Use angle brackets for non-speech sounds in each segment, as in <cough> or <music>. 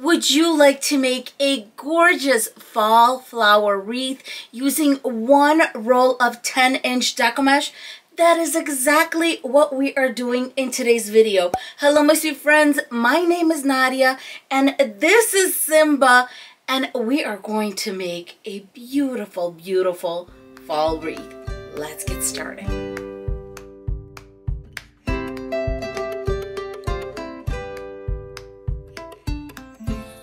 Would you like to make a gorgeous fall flower wreath using one roll of 10 inch deco mesh? That is exactly what we are doing in today's video. Hello my sweet friends, my name is Nadia and this is Simba and we are going to make a beautiful, beautiful fall wreath. Let's get started.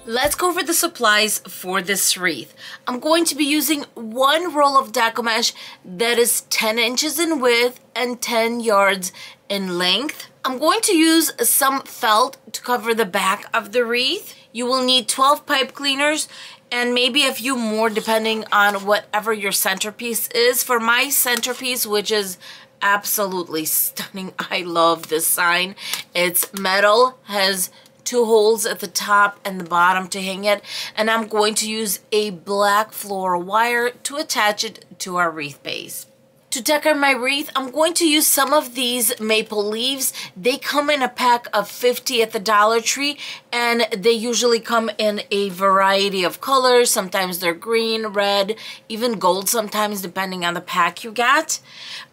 Let's go over the supplies for this wreath. I'm going to be using one roll of Deco mesh that is 10 inches in width and 10 yards in length. I'm going to use some felt to cover the back of the wreath. You will need 12 pipe cleaners and maybe a few more depending on whatever your centerpiece is. For my centerpiece, which is absolutely stunning, <laughs> I love this sign. It's metal, has two holes at the top and the bottom to hang it and I'm going to use a black floral wire to attach it to our wreath base. To decorate my wreath, I'm going to use some of these maple leaves. They come in a pack of 50 at the Dollar Tree and they usually come in a variety of colors. Sometimes they're green, red, even gold sometimes depending on the pack you get.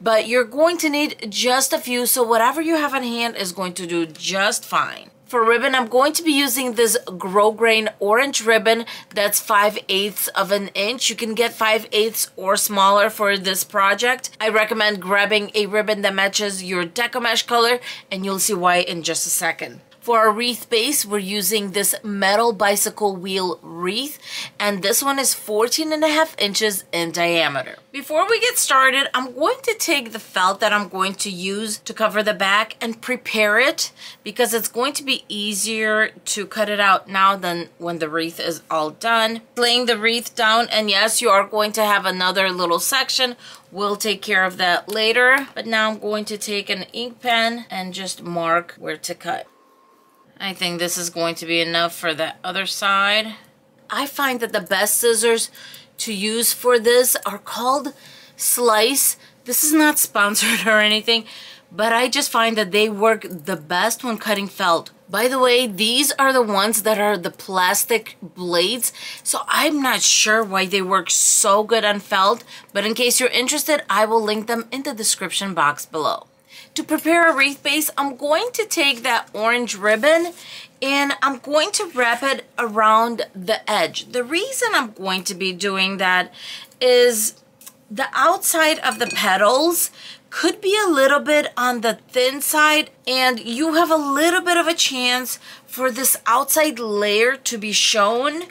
But you're going to need just a few so whatever you have on hand is going to do just fine. For ribbon, I'm going to be using this Grosgrain orange ribbon that's 5 eighths of an inch. You can get 5 eighths or smaller for this project. I recommend grabbing a ribbon that matches your deco mesh color and you'll see why in just a second. For our wreath base, we're using this metal bicycle wheel wreath, and this one is 14 and a half inches in diameter. Before we get started, I'm going to take the felt that I'm going to use to cover the back and prepare it because it's going to be easier to cut it out now than when the wreath is all done. Laying the wreath down, and yes, you are going to have another little section We'll take care of that later. But now I'm going to take an ink pen and just mark where to cut. I think this is going to be enough for the other side. I find that the best scissors to use for this are called Slice. This is not <laughs> sponsored or anything, but I just find that they work the best when cutting felt. By the way, these are the ones that are the plastic blades, so I'm not sure why they work so good on felt, but in case you're interested, I will link them in the description box below. To prepare a wreath base, I'm going to take that orange ribbon and I'm going to wrap it around the edge. The reason I'm going to be doing that is the outside of the petals could be a little bit on the thin side and you have a little bit of a chance for this outside layer to be shown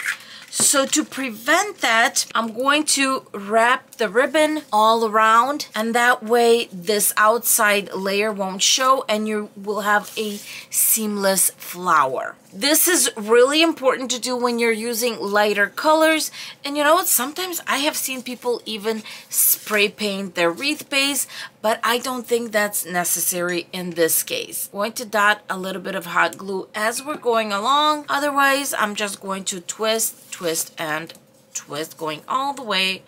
so to prevent that, I'm going to wrap the ribbon all around and that way this outside layer won't show and you will have a seamless flower. This is really important to do when you're using lighter colors. And you know what? Sometimes I have seen people even spray paint their wreath base, but I don't think that's necessary in this case. I'm going to dot a little bit of hot glue as we're going along. Otherwise, I'm just going to twist, twist, and twist going all the way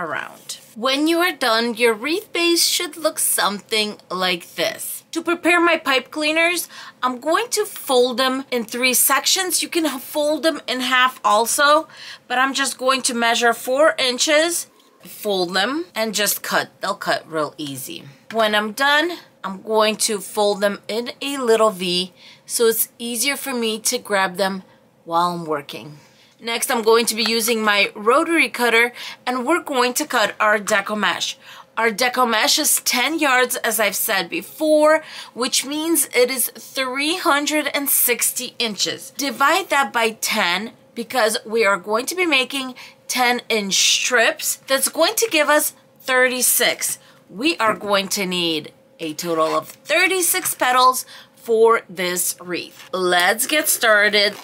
around. When you are done, your wreath base should look something like this. To prepare my pipe cleaners, I'm going to fold them in three sections. You can fold them in half also, but I'm just going to measure four inches, fold them, and just cut. They'll cut real easy. When I'm done, I'm going to fold them in a little V so it's easier for me to grab them while I'm working. Next, I'm going to be using my rotary cutter and we're going to cut our deco mesh. Our deco mesh is 10 yards, as I've said before, which means it is 360 inches. Divide that by 10 because we are going to be making 10 inch strips. That's going to give us 36. We are going to need a total of 36 petals for this wreath. Let's get started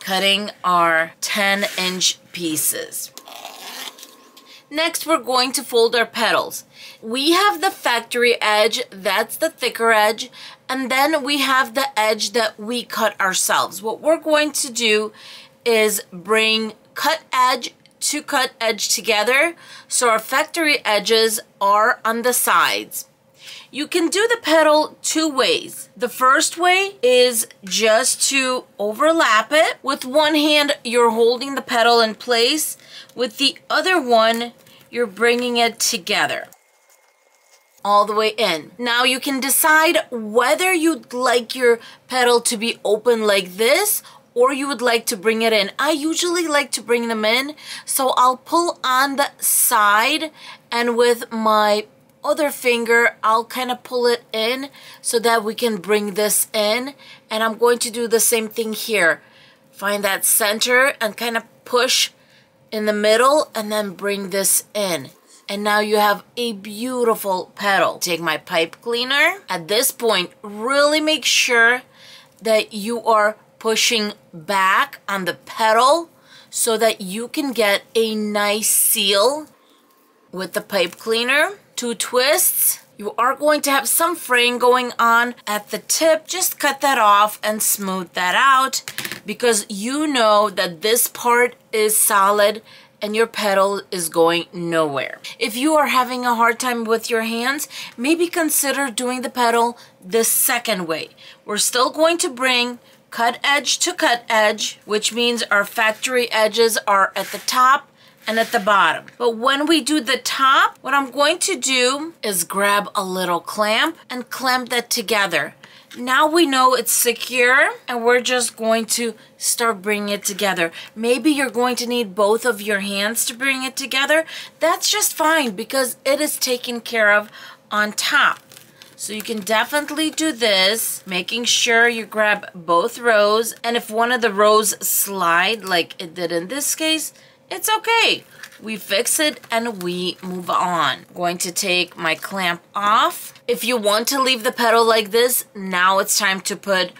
cutting our 10 inch pieces. Next, we're going to fold our petals. We have the factory edge, that's the thicker edge, and then we have the edge that we cut ourselves. What we're going to do is bring cut edge to cut edge together so our factory edges are on the sides. You can do the petal two ways. The first way is just to overlap it. With one hand, you're holding the petal in place. With the other one, you're bringing it together all the way in. Now you can decide whether you'd like your petal to be open like this or you would like to bring it in. I usually like to bring them in, so I'll pull on the side and with my other finger, I'll kind of pull it in so that we can bring this in. And I'm going to do the same thing here. Find that center and kind of push in the middle and then bring this in. And now you have a beautiful petal. Take my pipe cleaner. At this point, really make sure that you are pushing back on the petal so that you can get a nice seal with the pipe cleaner. Two twists. You are going to have some fraying going on at the tip. Just cut that off and smooth that out because you know that this part is solid and your petal is going nowhere. If you are having a hard time with your hands, maybe consider doing the petal the second way. We're still going to bring cut edge to cut edge, which means our factory edges are at the top and at the bottom. But when we do the top, what I'm going to do is grab a little clamp and clamp that together. Now we know it's secure and we're just going to start bringing it together. Maybe you're going to need both of your hands to bring it together. That's just fine because it is taken care of on top. So you can definitely do this, making sure you grab both rows. And if one of the rows slide like it did in this case, it's okay. We fix it and we move on. Going to take my clamp off. If you want to leave the petal like this, now it's time to put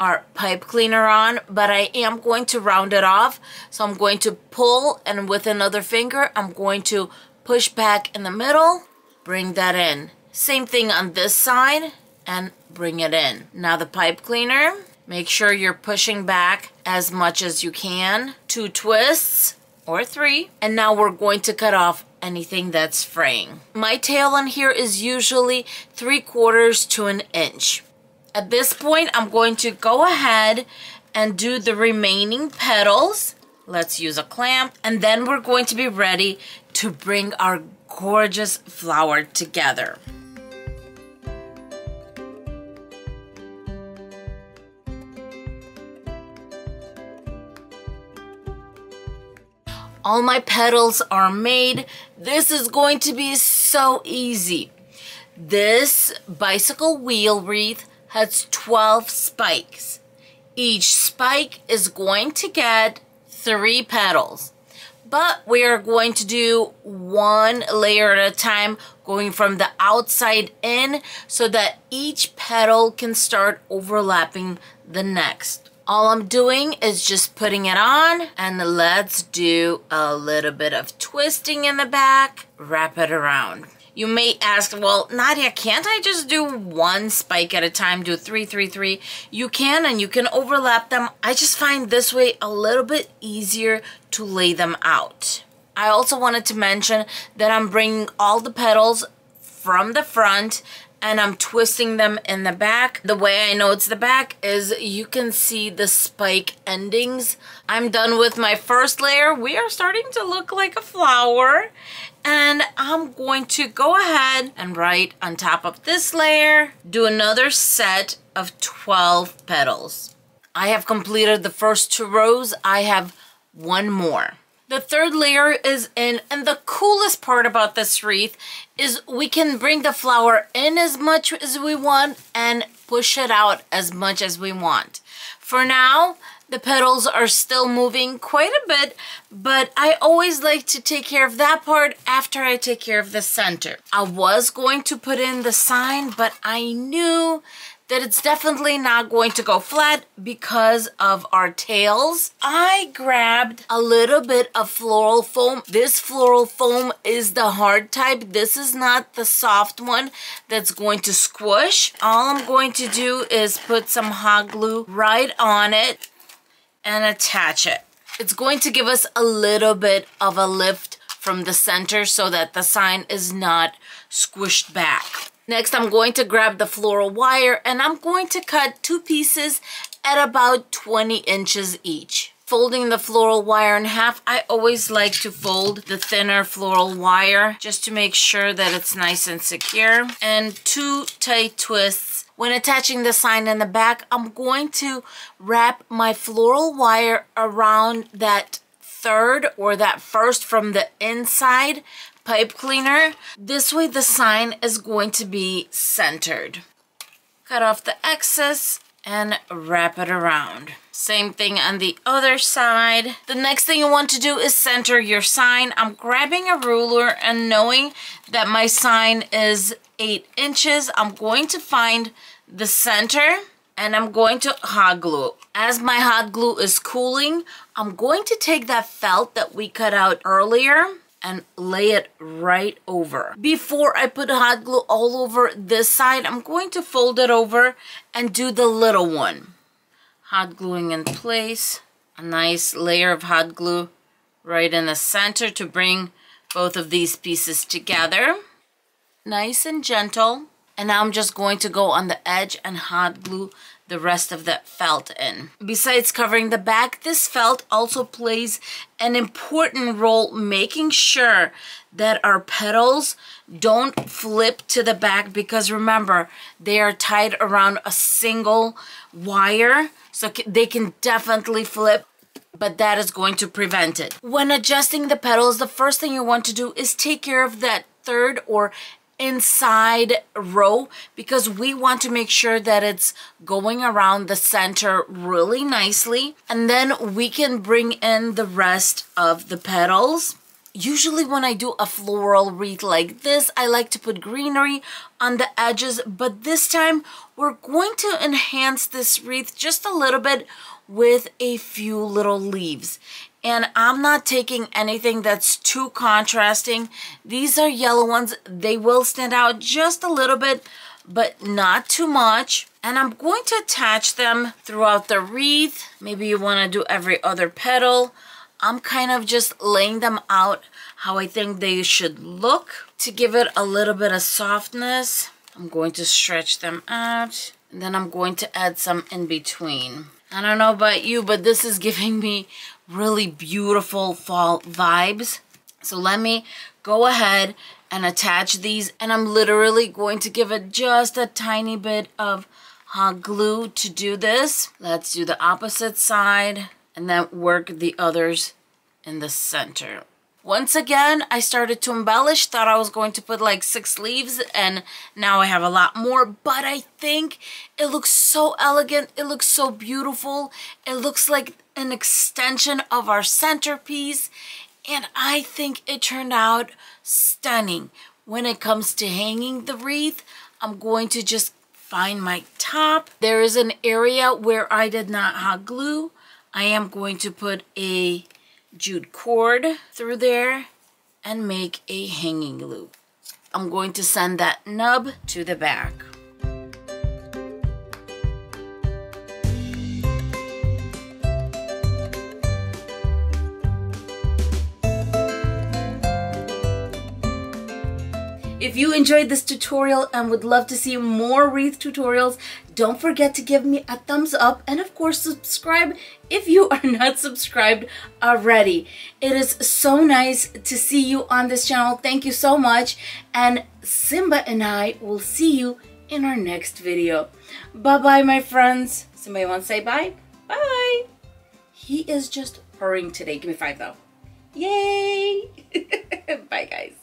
our pipe cleaner on, but I am going to round it off. So I'm going to pull and with another finger, I'm going to push back in the middle, bring that in. Same thing on this side and bring it in. Now the pipe cleaner, make sure you're pushing back as much as you can. Two twists or three. And now we're going to cut off anything that's fraying. My tail on here is usually three quarters to an inch. At this point, I'm going to go ahead and do the remaining petals. Let's use a clamp. And then we're going to be ready to bring our gorgeous flower together. All my petals are made. This is going to be so easy. This bicycle wheel wreath has 12 spikes. Each spike is going to get three petals. But we are going to do one layer at a time, going from the outside in so that each petal can start overlapping the next. All I'm doing is just putting it on and let's do a little bit of twisting in the back, wrap it around. You may ask, well, Nadia, can't I just do one spike at a time, do three, three, three? You can, and you can overlap them. I just find this way a little bit easier to lay them out. I also wanted to mention that I'm bringing all the petals from the front and I'm twisting them in the back. The way I know it's the back is you can see the spike endings. I'm done with my first layer. We are starting to look like a flower. And I'm going to go ahead and write on top of this layer, do another set of 12 petals. I have completed the first two rows. I have one more. The third layer is in, and the coolest part about this wreath is we can bring the flower in as much as we want and push it out as much as we want. For now, the petals are still moving quite a bit, but I always like to take care of that part after I take care of the center. I was going to put in the sign, but I knew that it's definitely not going to go flat because of our tails. I grabbed a little bit of floral foam. This floral foam is the hard type. This is not the soft one that's going to squish. All I'm going to do is put some hot glue right on it and attach it. It's going to give us a little bit of a lift from the center so that the sign is not squished back. Next, I'm going to grab the floral wire and I'm going to cut two pieces at about 20 inches each. Folding the floral wire in half, I always like to fold the thinner floral wire just to make sure that it's nice and secure. And two tight twists. When attaching the sign in the back, I'm going to wrap my floral wire around that third or that first from the inside pipe cleaner. This way the sign is going to be centered. Cut off the excess and wrap it around. Same thing on the other side. The next thing you want to do is center your sign. I'm grabbing a ruler and knowing that my sign is eight inches, I'm going to find the center and I'm going to hot glue. As my hot glue is cooling, I'm going to take that felt that we cut out earlier and lay it right over. Before I put hot glue all over this side, I'm going to fold it over and do the little one. Hot gluing in place, a nice layer of hot glue right in the center to bring both of these pieces together. Nice and gentle. And now I'm just going to go on the edge and hot glue the rest of the felt in. Besides covering the back, this felt also plays an important role making sure that our petals don't flip to the back because remember, they are tied around a single wire so they can definitely flip but that is going to prevent it. When adjusting the petals, the first thing you want to do is take care of that third or inside row because we want to make sure that it's going around the center really nicely. And then we can bring in the rest of the petals. Usually when I do a floral wreath like this, I like to put greenery on the edges, but this time we're going to enhance this wreath just a little bit with a few little leaves and I'm not taking anything that's too contrasting. These are yellow ones. They will stand out just a little bit, but not too much. And I'm going to attach them throughout the wreath. Maybe you want to do every other petal. I'm kind of just laying them out how I think they should look to give it a little bit of softness. I'm going to stretch them out. And then I'm going to add some in between. I don't know about you, but this is <laughs> giving me really beautiful fall vibes. So let me go ahead and attach these and I'm literally going to give it just a tiny bit of hot glue to do this. Let's do the opposite side and then work the others in the center. Once again, I started to embellish, thought I was going to put like six leaves and now I have a lot more, but I think it looks so elegant. It looks so beautiful. It looks like an extension of our centerpiece and I think it turned out stunning. When it comes to hanging the wreath, I'm going to just find my top. There is an area where I did not hot glue. I am going to put a jute cord through there and make a hanging loop. I'm going to send that nub to the back. If you enjoyed this tutorial and would love to see more wreath tutorials, don't forget to give me a thumbs up and of course subscribe if you are <laughs> not subscribed already. It is so nice to see you on this channel. Thank you so much. And Simba and I will see you in our next video. Bye-bye, my friends. Somebody want to say bye? Bye. He is just purring today. Give me five, though. Yay! <laughs>